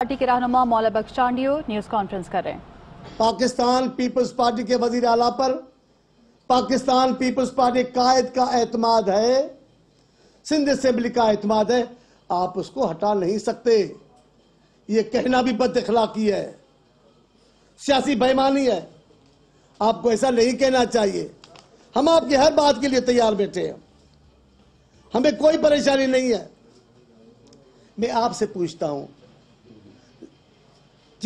Party के रहनुमा मौला बख्श चांडियो न्यूज़ कॉन्फ्रेंस कर रहे हैं। पाकिस्तान पीपल्स पार्टी के वज़ीर आला पर पाकिस्तान पीपल्स पार्टी कायद का एतमाद है। सिंध असेंबली का एतमाद है। आप उसको हटा नहीं सकते। ये कहना भी बद अखलाकी है। सियासी बेईमानी है। आपको ऐसा नहीं कहना चाहिए। हम आपकी हर बात के लिए तैयार बैठे हैं। हमें कोई परेशानी नहीं है। मैं आपसे पूछता हूँ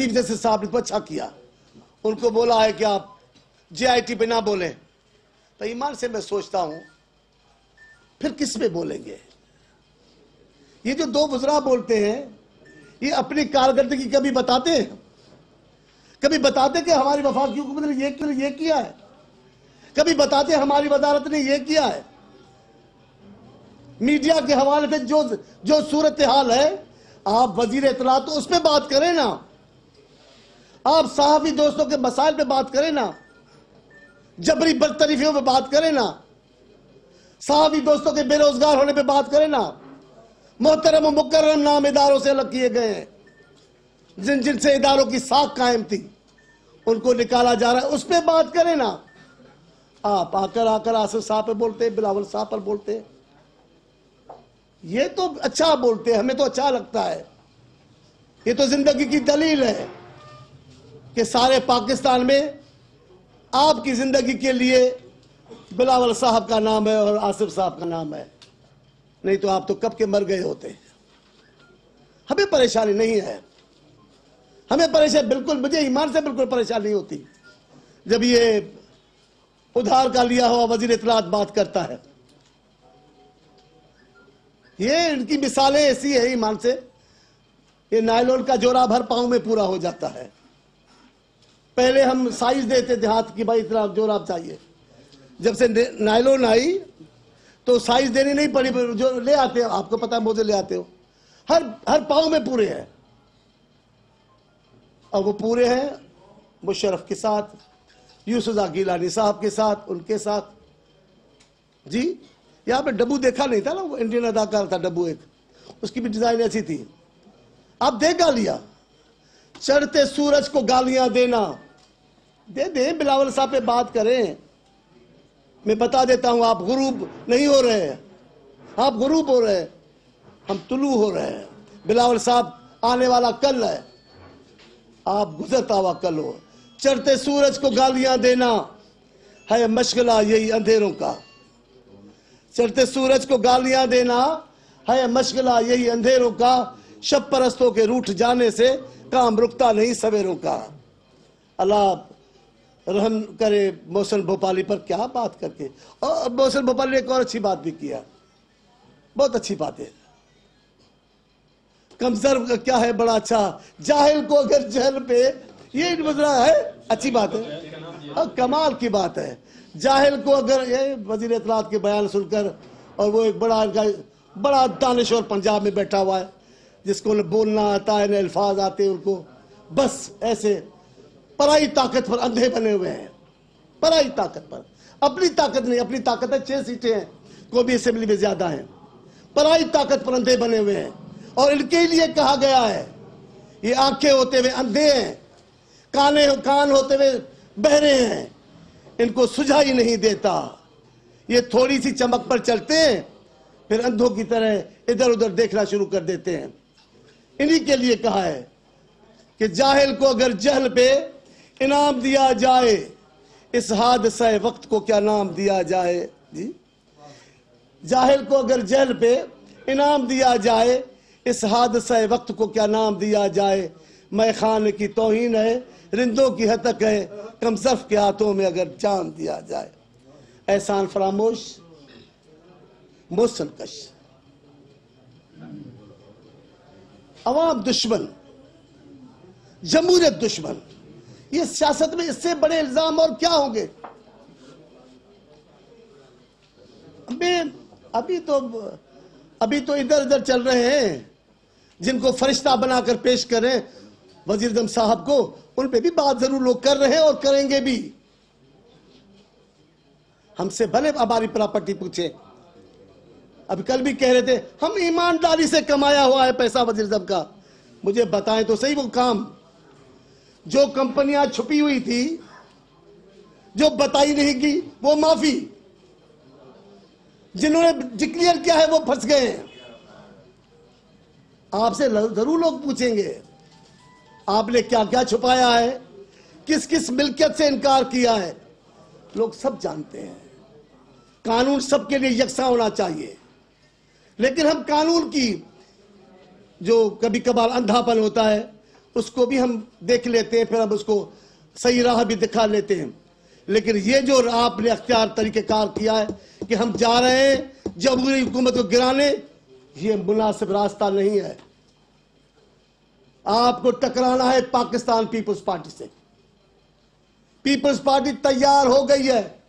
चीफ जस्टिस साहब ने तो अच्छा किया। उनको बोला है कि आप जेआईटी पे ना बोले। तो ईमान से मैं सोचता हूँ, फिर किस पे बोलेंगे? ये जो दो बुजरा बोलते हैं, ये अपनी कारकर्दगी कभी बताते हैं? कभी बताते कि हमारी वफाक की हुकूमत ने ये क्यों ये किया है? कभी बताते हमारी वजारत ने ये किया है? मीडिया के हवाले से जो जो सूरत हाल है, आप वज़ीर इतला तो उस पर बात करें ना। आप साहबी दोस्तों के मसाइल पे बात करें ना, जबरी बरतरीफियों पे बात करें ना साहबी दोस्तों के बेरोजगार होने पे बात करें ना, मोहतरम मुकर्रम नाम इदारों से अलग किए गए हैं, जिन जिनसे इदारों की साख कायम थी, उनको निकाला जा रहा है, उस पर बात करें ना। आप आकर आकर आसिफ साहब पर बोलते हैं, बिलावल साहब पर बोलते हैं। ये तो अच्छा बोलते हैं, हमें तो अच्छा लगता है। ये तो ज़िंदगी की दलील है। कि सारे पाकिस्तान में आपकी ज़िंदगी के लिए बिलावल साहब का नाम है और आसिफ साहब का नाम है। नहीं तो आप तो कब के मर गए होते। हमें परेशानी नहीं है। हमें परेशानी, बिल्कुल, मुझे ईमान से बिल्कुल परेशानी होती। जब ये उधार का लिया हुआ वज़ीर इतलात बात करता है। ये इनकी मिसालें ऐसी है ईमान से, ये नायलोन का जोरा भर पाँव में पूरा हो जाता है। पहले हम साइज़ देते थे हाथ की, भाई इतना जोराब चाहिए। जब से नायलोन आई तो साइज़ देनी नहीं पड़ी जो ले आते हो, आपको पता है मोजे ले आते हो। हर हर पाँव में पूरे हैं। और वो पूरे हैं मुशरफ के साथ यूसुजा गिलानी साहब के साथ, उनके साथ। जी, यहाँ पे डब्बू देखा नहीं था ना, वो इंडियन अदाकार था डब्बू एक। उसकी भी डिज़ाइन ऐसी थी। आप देखा लिया चढ़ते सूरज को गालियाँ देना। दे दे, बिलावल साहब पे बात करें। मैं बता देता हूँ, आप गुरूब नहीं हो रहे हैं। आप गुरूब हो रहे हैं। हम तुलू हो रहे हैं। बिलावल साहब, आने वाला कल है। आप गुजरता हुआ कल हो। चढ़ते सूरज को गालियाँ देना है मशगला यही अंधेरों का। चढ़ते सूरज को गालियाँ देना है मशगला यही अंधेरों का। शब परस्तों के रूठ जाने से काम रुकता नहीं सवेरों का। अल्लाह रहम करे मोहसन भोपाली पर क्या बात करके। और मोहसन भोपाली ने एक और अच्छी बात भी किया। बहुत अच्छी बात है। कमजर का क्या है बड़ा अच्छा? जाहिल को अगर जहल पे ये गुजरा है, अच्छी बात है। और कमाल की बात है। जाहिल को अगर ये वज़ीर इतलात के बयान सुनकर और वो एक बड़ा बड़ा दानश्वर पंजाब में बैठा हुआ है। जिसको बोलना आता है न अल्फाज आते हैं उनको। बस ऐसे, पराई ताकत पर अंधे बने हुए हैं। पराई ताकत पर। अपनी ताकत नहीं, अपनी ताकत है, छह सीटें हैं। को भी असेंबली में ज़्यादा हैं। पराई ताकत पर अंधे बने हुए हैं। और इनके लिए कहा गया है, ये आँखें होते हुए अंधे हैं, काने, कान होते हुए बहरे हैं। इनको सुझाई नहीं देता। ये थोड़ी सी चमक पर चलते हैं, फिर अंधों की तरह इधर उधर देखना शुरू कर देते हैं। इन्हीं के लिए कहा है कि जाहिल को अगर जहल पे इनाम दिया जाए, इस हादसा वक्त को क्या नाम दिया जाए? जी? जाहिल को अगर जहल पे इनाम दिया जाए, इस हादसा वक्त को क्या नाम दिया जाए? मैं खान की तोहिन है, रिंदों की हतक है, कम सर्फ के हाथों में अगर जान दिया जाए। एहसान फरामोश मोसन अवाम दुश्मन जमहूरियत दुश्मन ये सियासत में इससे बड़े इल्ज़ाम और क्या होंगे? अभी तो अभी तो इधर उधर चल रहे हैं, जिनको फरिश्ता बनाकर पेश करें, वज़ीर दम साहब को, उन पे भी बात ज़रूर लोग कर रहे हैं और करेंगे भी। हमसे भले हमारी प्रॉपर्टी पूछे। अभी कल भी कह रहे थे, हम ईमानदारी से कमाया हुआ है पैसा वज़ीर साहब का। मुझे बताएँ तो सही वो काम। जो कंपनियाँ छुपी हुई थी, जो बताई नहीं की वो माफ़ी। जिन्होंने डिक्लेयर किया है, वो फंस गए आपसे ज़रूर लोग पूछेंगे, आपने क्या क्या छुपाया है? किस किस मिल्कियत से इनकार किया है? लोग सब जानते हैं। कानून सबके लिए यकसा होना चाहिए। लेकिन हम कानून की जो कभी कभार अंधापन होता है, उसको भी हम देख लेते हैं, फिर हम उसको सही राह भी दिखा लेते हैं। लेकिन ये जो आपने अख्तियार तरीकेकार किया है कि हम जा रहे हैं जमहूरी हुकूमत को गिराने, ये मुनासिब रास्ता नहीं है। आपको टकराना है पाकिस्तान पीपल्स पार्टी से। पीपल्स पार्टी तैयार हो गई है।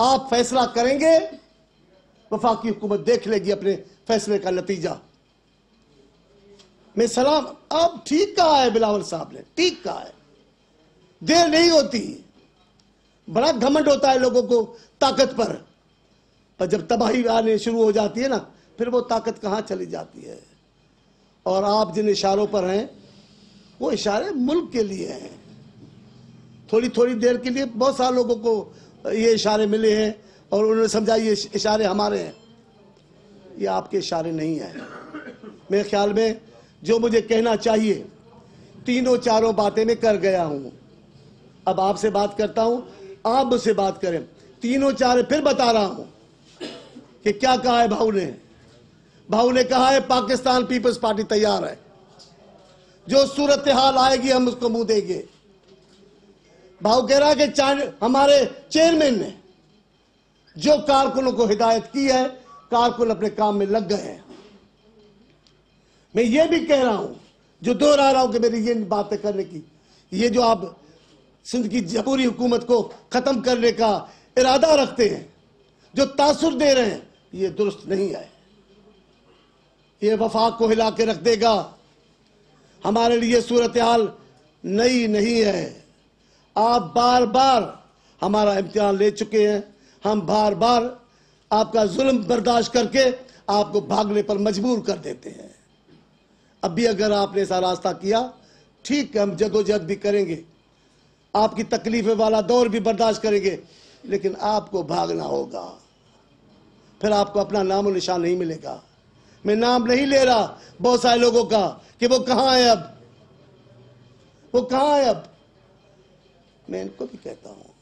आप फैसला करेंगे वफाकी हुकूमत देख लेगी अपने फैसले का नतीजा। मैं सलाम, अब ठीक कहा है बिलावल साहब ने, ठीक कहा है। देर नहीं होती। बड़ा घमंड होता है लोगों को ताकत पर। पर जब तबाही आने शुरू हो जाती है ना, फिर वो ताकत कहाँ चली जाती है? और आप जिन इशारों पर हैं, वो इशारे मुल्क के लिए हैं। थोड़ी थोड़ी देर के लिए बहुत सारे लोगों को ये इशारे मिले हैं। और उन्होंने समझा, ये इशारे हमारे हैं। ये आपके इशारे नहीं हैं। मेरे ख्याल में जो मुझे कहना चाहिए, तीनों चारों बातें मैं कर गया हूँ। अब आपसे बात करता हूँ, आप मुझसे बात करें। तीनों चार फिर बता रहा हूँ कि क्या कहा है भाऊ ने। भाऊ ने कहा है, पाकिस्तान पीपल्स पार्टी तैयार है। जो सूरत हाल आएगी, हम उसको मुँह देंगे। भाव कह रहा है कि हमारे चेयरमैन ने जो कारकुनों को हिदायत की है, कारकुन अपने काम में लग गए हैं। मैं ये भी कह रहा हूँ, जो दोहरा रहा हूँ कि मेरी ये बातें करने की, ये जो आप सिंध की जमहूरी हुकूमत को खत्म करने का इरादा रखते हैं, जो तासुर दे रहे हैं, ये दुरुस्त नहीं है ये वफाक को हिला के रख देगा। हमारे लिए सूरत हाल नई नहीं है। आप बार बार हमारा इम्तिहान ले चुके हैं। हम बार बार आपका जुल्म बर्दाश्त करके आपको भागने पर मजबूर कर देते हैं। अब भी अगर आपने ऐसा रास्ता किया, ठीक है, हम जदोजहद भी करेंगे। आपकी तकलीफें वाला दौर भी बर्दाश्त करेंगे, लेकिन आपको भागना होगा। फिर आपको अपना नामो निशान नहीं मिलेगा। मैं नाम नहीं ले रहा बहुत सारे लोगों का कि वो कहाँ है अब? वो कहाँ है अब? मैं इनको भी कहता हूँ।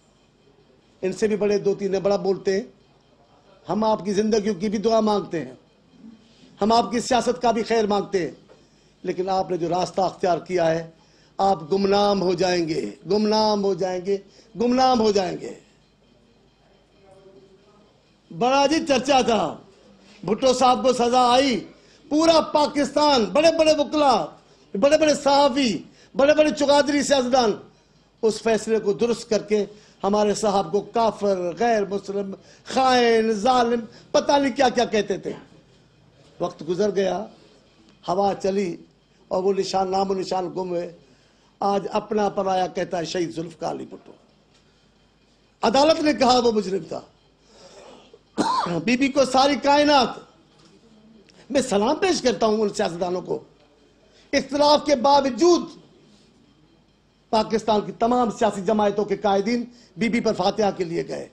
इनसे भी बड़े दो तीन है बड़ा बोलते हैं। हम आपकी ज़िंदगी की भी दुआ मांगते हैं। हम आपकी सियासत का भी खैर मांगते हैं। लेकिन आपने जो रास्ता अख्तियार किया है, आप गुमनाम हो जाएँगे। गुमनाम हो जाएँगे। गुमनाम हो जाएँगे। बड़ा जी चर्चा था। भुट्टो साहब को सजा आई। पूरा पाकिस्तान बड़े बड़े वकला बड़े बड़े सहाफी बड़े बड़े चुगादरी सियासतदान उस फैसले को दुरुस्त करके हमारे साहब को काफर, गैर मुस्लिम खाइन जालिम, पता नहीं क्या क्या कहते थे। वक्त गुजर गया, हवा चली और वो निशान नामो निशान गुम हुए। आज अपना पराया कहता है शहीद जुल्फकार अली भुट्टो अदालत ने कहा वो मुजरिम था। बीबी को सारी कायनात, मैं सलाम पेश करता हूँ उन सियासतदानों को। इख्तलाफ के बावजूद पाकिस्तान की तमाम सियासी जमायतों के कायदीन बीबी पर फातिहा के लिए गए।